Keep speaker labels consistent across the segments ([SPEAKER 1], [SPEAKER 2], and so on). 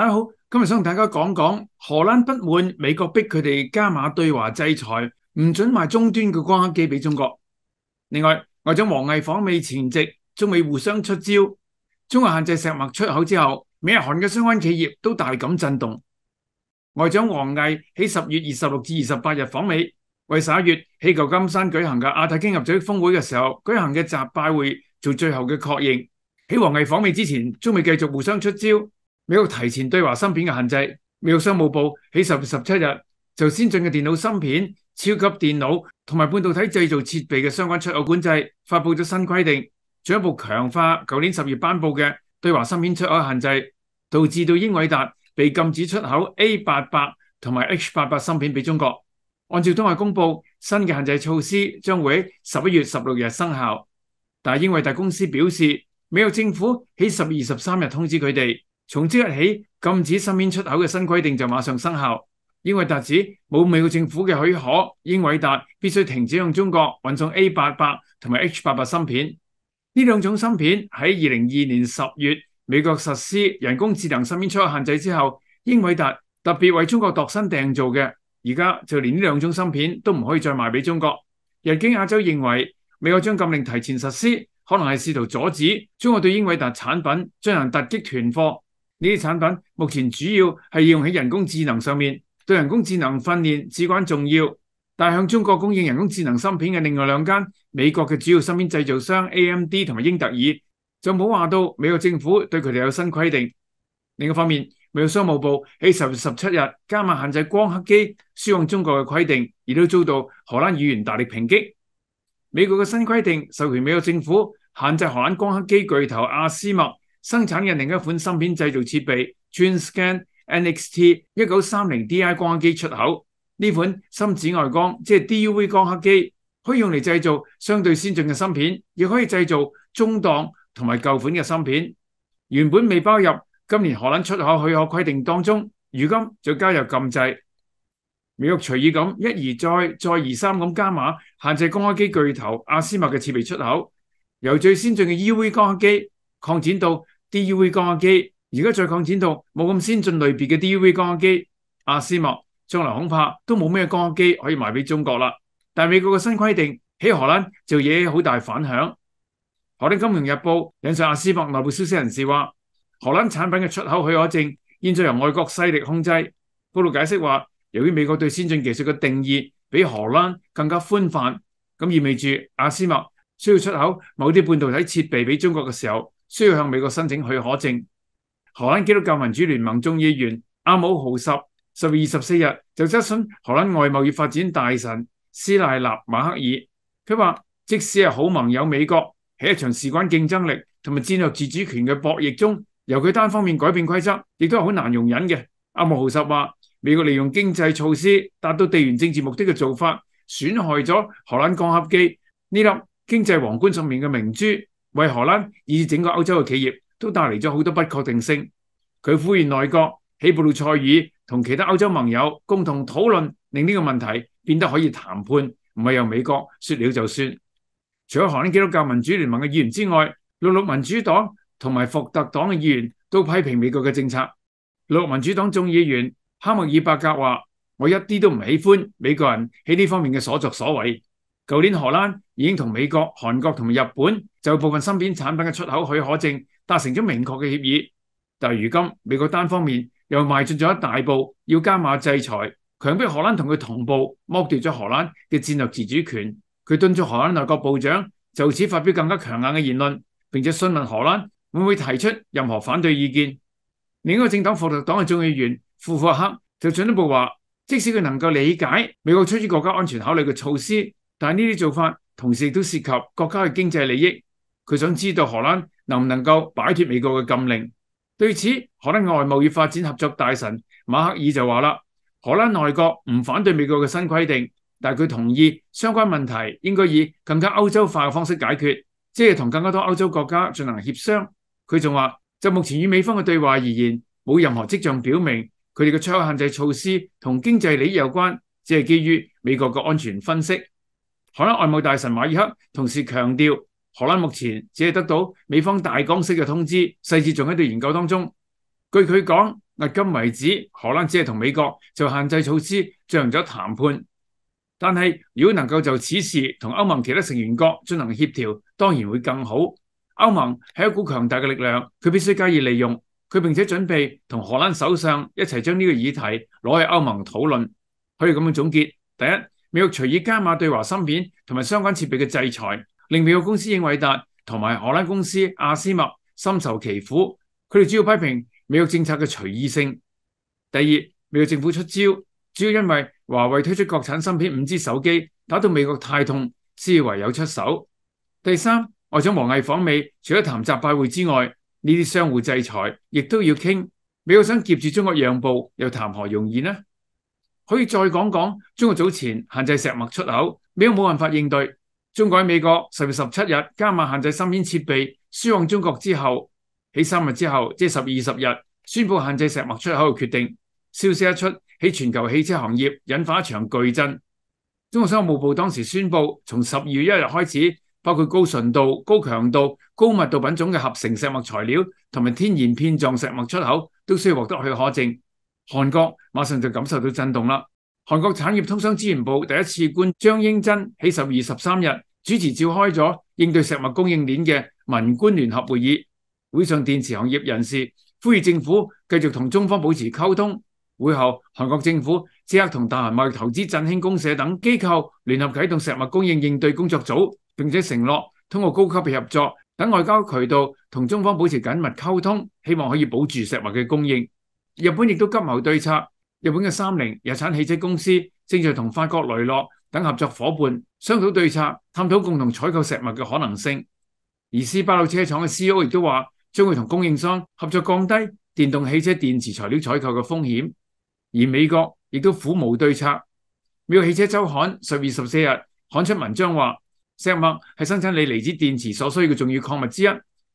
[SPEAKER 1] 大家好，今日想同大家講講荷蘭不滿美國逼佢哋加碼對華制裁，唔准賣終端嘅光刻機俾中國。另外，外長王毅訪美前夕，中美互相出招，中國限制石墨出口之後，美日韓嘅相關企業都大感震動。外長王毅喺十月二十六至二十八日訪美，為十一月喺舊金山舉行嘅亞太經合組峰會嘅時候舉行嘅集拜會做最後嘅確認。喺王毅訪美之前，中美繼續互相出招。美國提前對華芯片嘅限制，美國商務部喺十月十七日就先進嘅電腦芯片、超級電腦同埋半導體製造設備嘅相關出口管制發布咗新規定，進一步強化舊年十月頒布嘅對華芯片出口限制，導致到英偉達被禁止出口 A 八八同埋 H 八八芯片俾中國。按照當日公布，新嘅限制措施將會喺十一月十六日生效，但英偉達公司表示，美國政府喺十月二十三日通知佢哋。從即日起禁止芯片出口嘅新規定就馬上生效。英偉達指冇美國政府嘅許可，英偉達必須停止向中國運送 A 八八同埋 H 八八芯片。呢兩種芯片喺二零二二年十月美國實施人工智能芯片出口限制之後，英偉達特別為中國度身訂造嘅，而家就連呢兩種芯片都唔可以再賣俾中國。日經亞洲認為美國將禁令提前實施，可能係試圖阻止中國對英偉達產品進行突擊囤貨。呢啲產品目前主要係用喺人工智能上面，對人工智能訓練至關重要。但向中國供應人工智能芯片嘅另外兩間美國嘅主要芯片製造商 AMD 同埋英特爾就冇話到美國政府對佢哋有新規定。另一方面，美國商務部喺十月十七日加碼限制光刻機輸往中國嘅規定，亦都遭到荷蘭議員大力抨擊。美國嘅新規定授權美國政府限制荷蘭光刻機巨頭阿斯麥。生產嘅另一款芯片製造設備 Transcan NXT 一九三零 Di 光刻機出口，呢款深紫外光即係 DUV 光刻機，可以用嚟製造相對先進嘅芯片，亦可以製造中檔同埋舊款嘅芯片。原本未包入今年荷蘭出口許可規定當中，如今就加入禁制。美國隨意咁一而再、再而三咁加碼限制光刻機巨頭阿斯麦嘅設備出口，由最先進嘅 UV 光刻機擴展到 DUV 光刻機，而家再擴展到冇咁先進類別嘅 DUV 光刻機，阿斯莫將來恐怕都冇咩光刻機可以賣俾中國啦。但美國嘅新規定喺荷蘭就惹起好大反響。荷蘭金融日報引述阿斯莫內部消息人士話，荷蘭產品嘅出口許可證現在由外國勢力控制。報道解釋話，由於美國對先進技術嘅定義比荷蘭更加寬泛，咁意味住阿斯莫需要出口某啲半導體設備俾中國嘅時候，需要向美國申請許可證。荷蘭基督教民主聯盟眾議員阿姆豪什十月二十四日就質詢荷蘭外貿易發展大臣斯賴納馬克爾，佢話即使係好盟友美國喺一場事關競爭力同埋戰略自主權嘅博弈中，由佢單方面改變規則，亦都係好難容忍嘅。阿姆豪什話：美國利用經濟措施達到地緣政治目的嘅做法，損害咗荷蘭光刻機呢粒經濟皇冠上面嘅明珠。為荷兰以至整個歐洲嘅企業都帶嚟咗好多不確定性。佢呼籲內閣喺布魯塞爾同其他歐洲盟友共同討論，令呢個問題變得可以談判，唔係由美國說了就算。除咗荷兰基督教民主聯盟嘅議員之外，綠綠民主黨同埋福特黨嘅議員都批評美國嘅政策。綠民主黨眾議員哈默爾伯格話：我一啲都唔喜歡美國人喺呢方面嘅所作所為。舊年荷蘭已經同美國、韓國同埋日本就部分芯片產品嘅出口許可證達成咗明確嘅協議，但係如今美國單方面又邁進咗一大步，要加碼制裁，強迫荷蘭同佢同步剝奪咗荷蘭嘅戰略自主權。佢敦促荷蘭內閣部長就此發表更加強硬嘅言論，並且詢問荷蘭會唔會提出任何反對意見。另一個政黨福特黨嘅眾議員庫霍克就進一步話，即使佢能夠理解美國出於國家安全考慮嘅措施。但呢啲做法，同時亦都涉及國家嘅經濟利益。佢想知道荷蘭能唔能夠擺脫美國嘅禁令。對此，荷蘭外貿易發展合作大臣馬克爾就話啦：荷蘭內閣唔反對美國嘅新規定，但係佢同意相關問題應該以更加歐洲化嘅方式解決，即係同更加多歐洲國家進行協商。佢仲話：就目前與美方嘅對話而言，冇任何跡象表明佢哋嘅出口限制措施同經濟利益有關，只係基於美國嘅安全分析。荷蘭外務大臣馬爾克同時強調，荷蘭目前只係得到美方大纲式嘅通知，細節仲喺度研究當中。據佢講，迄今為止，荷蘭只係同美國就限制措施進行咗談判。但係如果能夠就此事同歐盟其他成員國進行協調，當然會更好。歐盟係一股強大嘅力量，佢必須加以利用。佢並且準備同荷蘭首相一齊將呢個議題攞去歐盟討論。可以咁樣總結：第一，美國隨意加碼對華芯片同埋相關設備嘅制裁，令美國公司英偉達同埋荷蘭公司阿斯麦深受其苦。佢哋主要批評美國政策嘅隨意性。第二，美國政府出招，主要因為華為推出國產芯片五 G 手機，打到美國太痛，先唯有出手。第三，外長王毅訪美，除咗談習拜會之外，呢啲相互制裁亦都要傾。美國想夾住中國讓步，又談何容易呢？可以再講講中國早前限制石墨出口，美都冇辦法應對。中國喺美國十月十七日加碼限制芯片設備輸往中國之後，喺三日之後，即係十二十日，宣布限制石墨出口嘅決定。消息一出，喺全球汽車行業引發一場巨震。中國商務部當時宣布，從十二月一日開始，包括高純度、高強度、高密度品種嘅合成石墨材料同埋天然片狀石墨出口，都需要獲得許可證。韓國馬上就感受到震動啦。韓國產業通商資源部第一次官張英珍喺十二月十三日主持召開咗應對石墨供應鏈嘅文官聯合會議。會上，電池行業人士呼籲政府繼續同中方保持溝通。會後，韓國政府即刻同大韓貿易投資振興公社等機構聯合啟動石墨供應應對工作組，並且承諾通過高級別合作等外交渠道同中方保持緊密溝通，希望可以保住石墨嘅供應。日本亦都急谋對策，日本嘅三菱日產汽車公司正在同法國雷諾等合作伙伴商討對策，探討共同採購石墨嘅可能性。而斯巴魯車廠嘅 C.O. 亦都話，將會同供應商合作降低電動汽車電池材料採購嘅風險，而美國亦都苦無對策。美國汽車周刊十月十四日刊出文章話，石墨係生產鋰離子電池所需嘅重要礦物之一，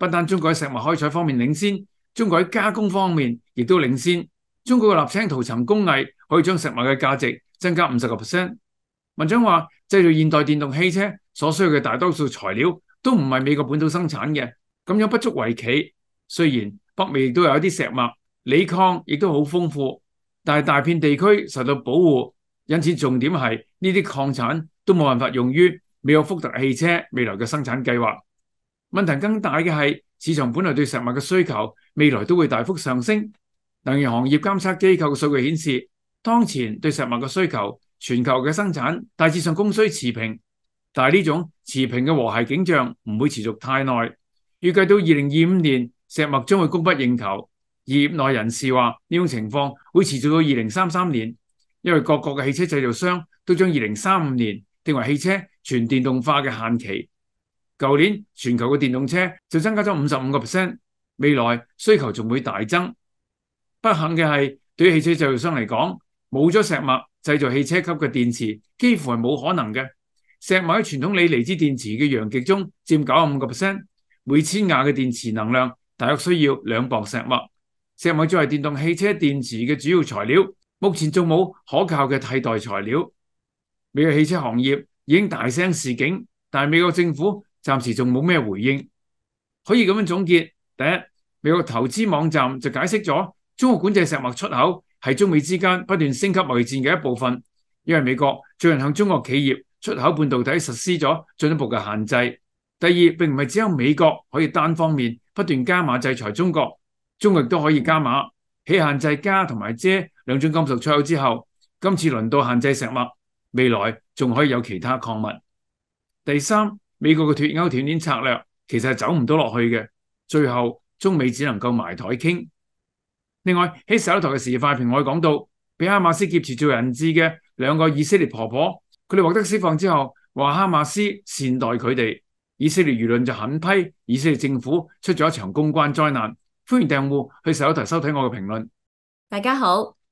[SPEAKER 1] 不但中國喺石墨開採方面領先，中國喺加工方面亦都領先。中國嘅立青塗層工藝可以將石墨嘅價值增加五十個 percent。文章話，製造現代電動汽車所需要嘅大多數材料都唔係美國本土生產嘅，咁樣不足為奇。雖然北美亦都有一啲石墨、鋰礦，亦都好豐富，但係大片地區受到保護，因此重點係呢啲礦產都冇辦法用於美國福特汽車未來嘅生產計劃。問題更大嘅係市場本來對石墨嘅需求未來都會大幅上升。能源行業監測機構嘅數據顯示，當前對石墨嘅需求，全球嘅生產大致上供需持平，但係呢種持平嘅和諧景象唔會持續太耐，預計到二零二五年。石墨將會供不應求，業內人士話呢種情況會持續到二零三三年，因為各國嘅汽車製造商都將二零三五年定為汽車全電動化嘅限期。舊年全球嘅電動車就增加咗五十五個 percent，未來需求仲會大增。不幸嘅係，對於汽車製造商嚟講，冇咗石墨製造汽車級嘅電池幾乎係冇可能嘅。石墨喺傳統鋰離子電池嘅陽極中佔九十五個 percent，每千瓦嘅電池能量。大約需要兩磅石墨，石墨作為電動汽車電池嘅主要材料，目前仲冇可靠嘅替代材料。美國汽車行業已經大聲示警，但系美國政府暫時仲冇咩回應。可以咁樣總結：第一，美國投資網站就解釋咗中國管制石墨出口係中美之間不斷升級貿易戰嘅一部分，因為美國最近向中國企業出口半導體實施咗進一步嘅限制。第二，並唔係只有美國可以單方面不斷加碼制裁中國，中國亦都可以加碼，喺限制加同埋遮兩種金屬出口之後，今次輪到限制石墨，未來仲可以有其他矿物。第三，美國嘅脫鈎斷鏈策略其實係走唔到落去嘅，最後中美只能夠埋台傾。另外喺十一台嘅時事快評，我講到俾哈馬斯劫持做人質嘅兩個以色列婆婆，佢哋獲得釋放之後，話哈馬斯善待佢哋。以色列輿論就狠批以色列政府出咗一場公關災難。歡迎訂戶去十一台收睇我嘅評論。
[SPEAKER 2] 大家好，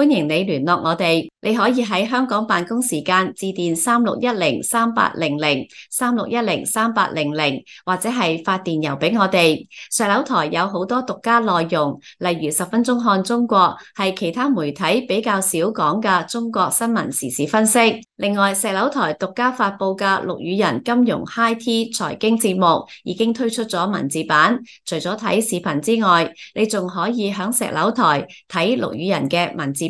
[SPEAKER 2] 歡迎你聯絡我哋。你可以喺香港辦公時間致電三六一零三八零零三六一零三八零零，或者係發電郵俾我哋。石榴台有好多獨家內容，例如十分鐘看中國，係其他媒體比較少講嘅中國新聞時事分析。另外，石榴台獨家發佈嘅陸羽人金融 High Tea 財經節目已經推出咗文字版，除咗睇視頻之外，你仲可以响石榴台睇陸羽人嘅文字